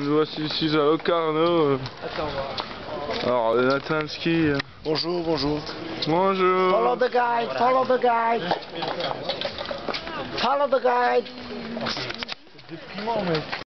nous voici ici à Locarno. Attends. Alors, le Natanski. Euh, bonjour, bonjour. Bonjour. Follow the guide, follow the guide. Follow the guide. Mec.